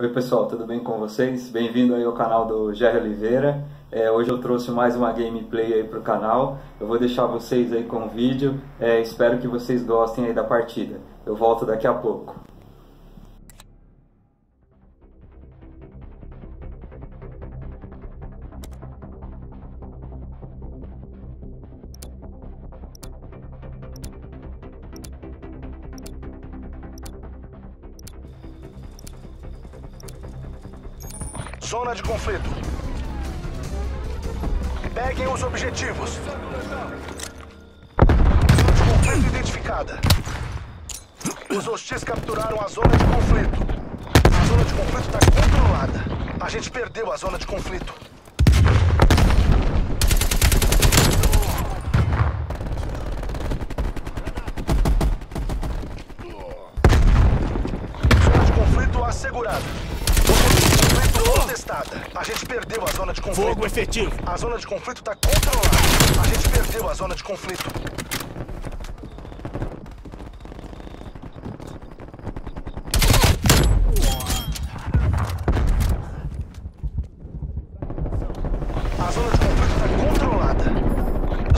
Oi pessoal, tudo bem com vocês? Bem-vindo aí ao canal do Jerry Oliveira. É, hoje eu trouxe mais uma gameplay aí pro canal. Eu vou deixar vocês aí com o vídeo. É, espero que vocês gostem aí da partida. Eu volto daqui a pouco. Zona de conflito. Peguem os objetivos. Zona de conflito identificada. Os hostis capturaram a zona de conflito. A zona de conflito está controlada. A gente perdeu a zona de conflito. Zona de conflito assegurada. Contestada. A gente perdeu a zona de conflito. Fogo efetivo. A zona de conflito está controlada. A gente perdeu a zona de conflito. A zona de conflito está controlada.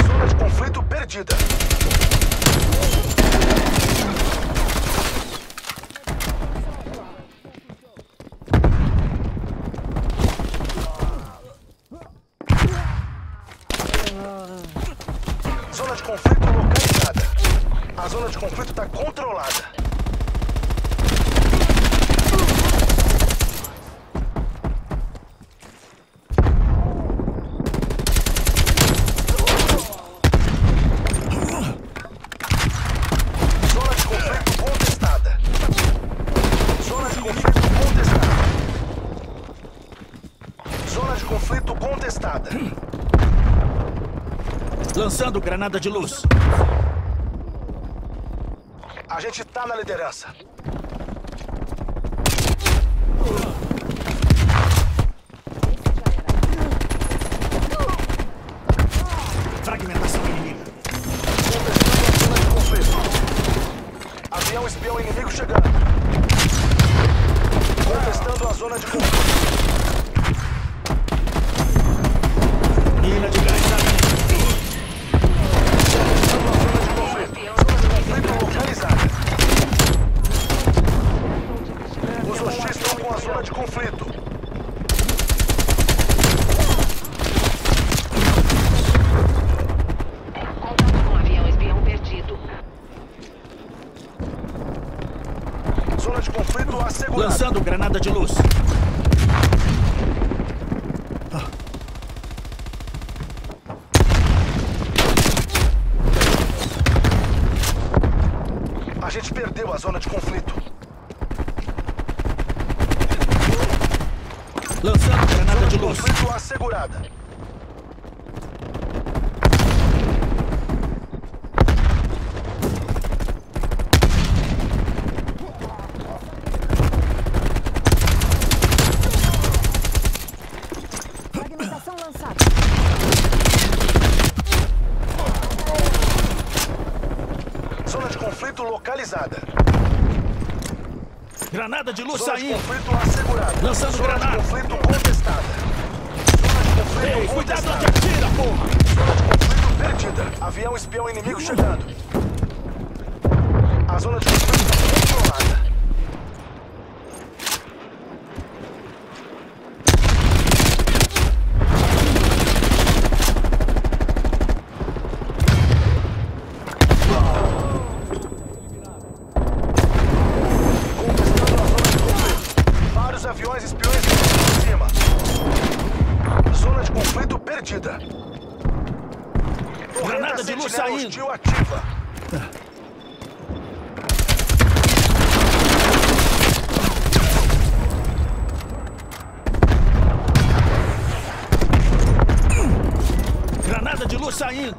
Zona de conflito perdida. Zona de A zona de conflito está controlada. Zona de conflito contestada. Zona de conflito contestada. Zona de conflito contestada. Lançando granada de luz. A gente tá na liderança. Fragmentação inimiga. Contestando a zona de conflito. Avião espião inimigo chegando. Contestando a zona de conflito. Mina de gás. Contestando a zona de conflito. Zona de conflito localizada. Os hostis estão com a zona de conflito. Contato com avião espião perdido. Zona de Lançando granada de luz. A gente perdeu a zona de conflito. Lançando granada Zona de de luz. conflito assegurada. Fragmentação lançada. Zona de conflito localizada. Granada de luz Zona de saindo. conflito assegurada. Lançando Zona granada. conflito contestada. Zona de conflito Ei, cuidado onde atira, porra. Zona de conflito perdida. Avião espião inimigo chegando. A zona de conflito está controlada. Conquistando a zona de conflito. Vários aviões espiões inimigos em cima. Zona de conflito perdida. Granada de luz saindo. ativa. Granada de luz saindo.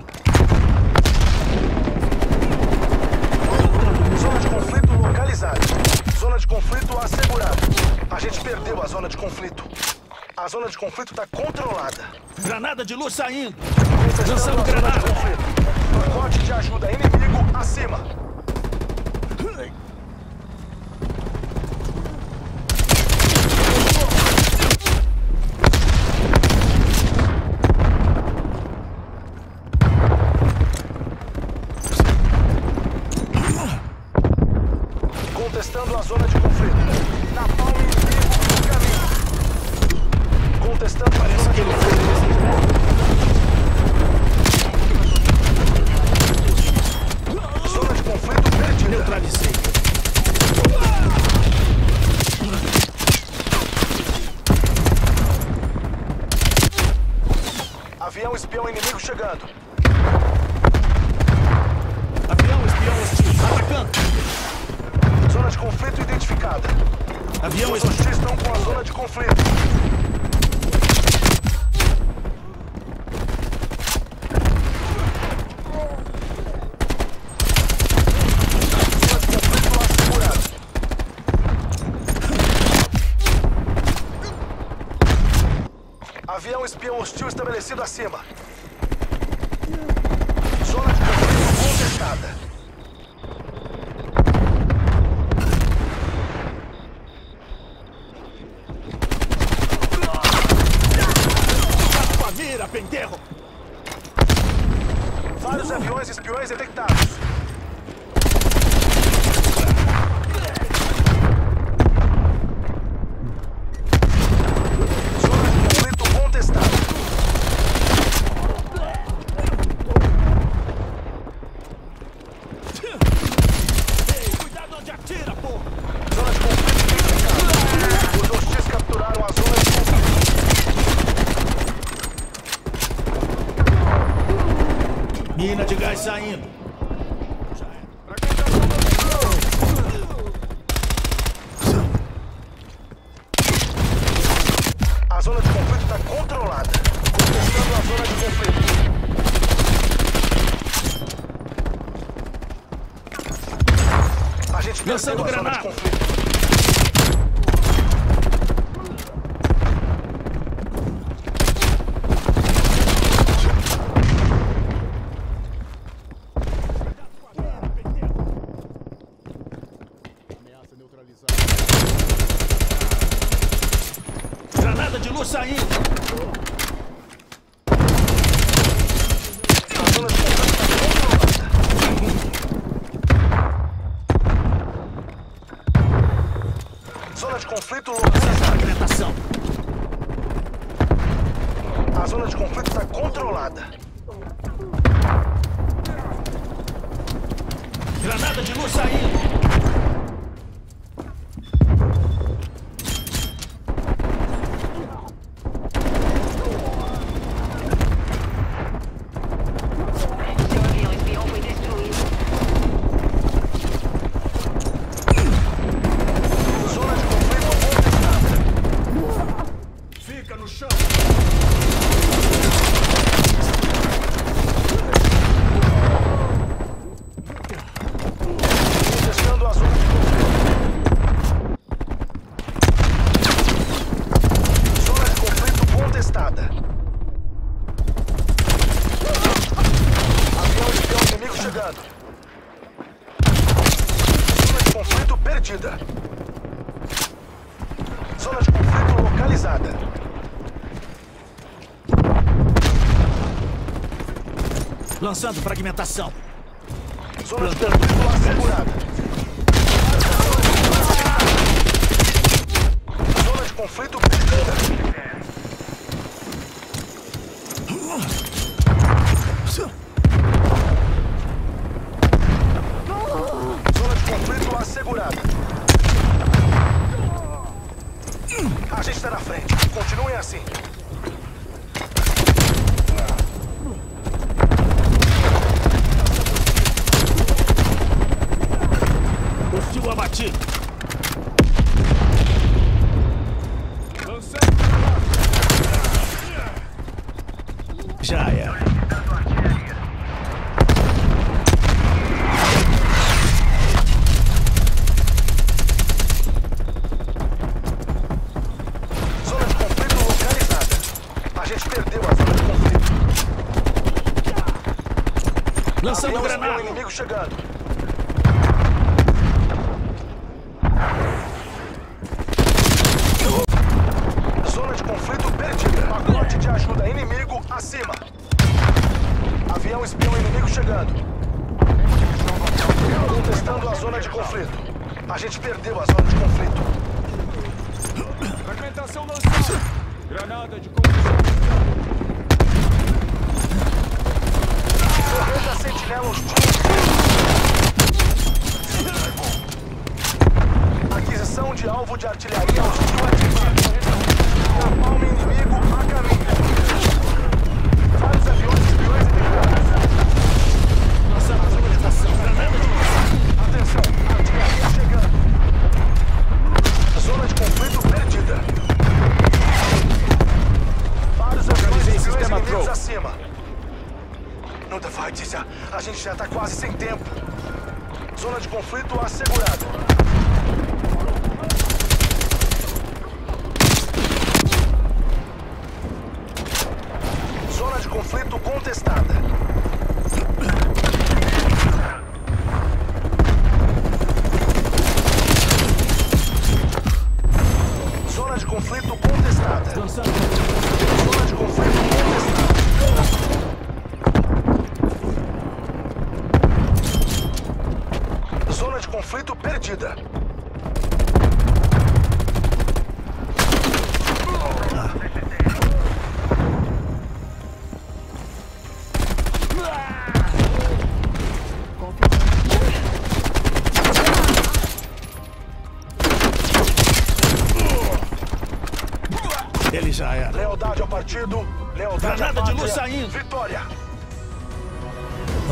Zona de conflito localizada. Zona de conflito assegurada. A gente perdeu a zona de conflito. A zona de conflito está controlada. Granada de luz saindo. Lançando granada. Pacote de ajuda inimigo acima. Avião hostis estão com a zona de conflito. Avião espião hostil estabelecido acima. Zona de conflito contestada. Sua mira, pendejo. Vários aviões espiões detectados. Zona de conflito contestada. Ei, cuidado onde atira, porra. Zona de conflito identificada. Os hostis capturaram a zona de conflito. Mina de gás saindo. A zona de conflito está controlada. Contestando a zona de conflito. A gente Lançando granada. conflito. Granada de luz saindo. A zona de conflito está controlada. Zona de conflito localizada. Fragmentação. A zona de conflito está controlada. Granada de luz saindo. Seu avião espião foi destruído. Zona de conflito contestada. Fica no chão. Contestando a zona de conflito. Zona de conflito contestada. Avião espião inimigo chegando. Zona de conflito perdida. Zona de conflito localizada. Lançando fragmentação. Zona de conflito assegurada. Zona de conflito. Zona de conflito assegurada. A gente está na frente. Continuem assim. Hostil abatido. Era. Zona de conflito localizada. A gente perdeu a zona de conflito. Lançando Avião granada. inimigo chegando. Zona de conflito perdida. Pacote de ajuda inimigo acima. Avião espião inimigo chegando. Contestando a zona de conflito. A gente perdeu a zona de conflito. Fragmentação lançada. Granada de combustível. Correta sentinela hostil. Aquisição de alvo de artilharia já tá quase sem tempo. Zona de conflito assegurada. Zona de conflito contestada. Partido. Lealdade à Granada de luz saindo. Vitória.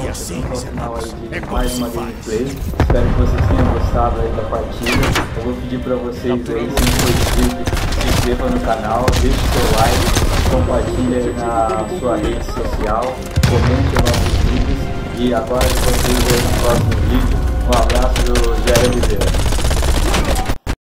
E assim encerramos. de É mais uma gameplay. Espero que vocês tenham gostado aí da partida. Eu vou pedir para vocês aí, se não for inscrito, se inscreva no canal, deixe seu like, compartilhe aí na sua rede social, comente os nossos vídeos e agora vocês aí no próximo vídeo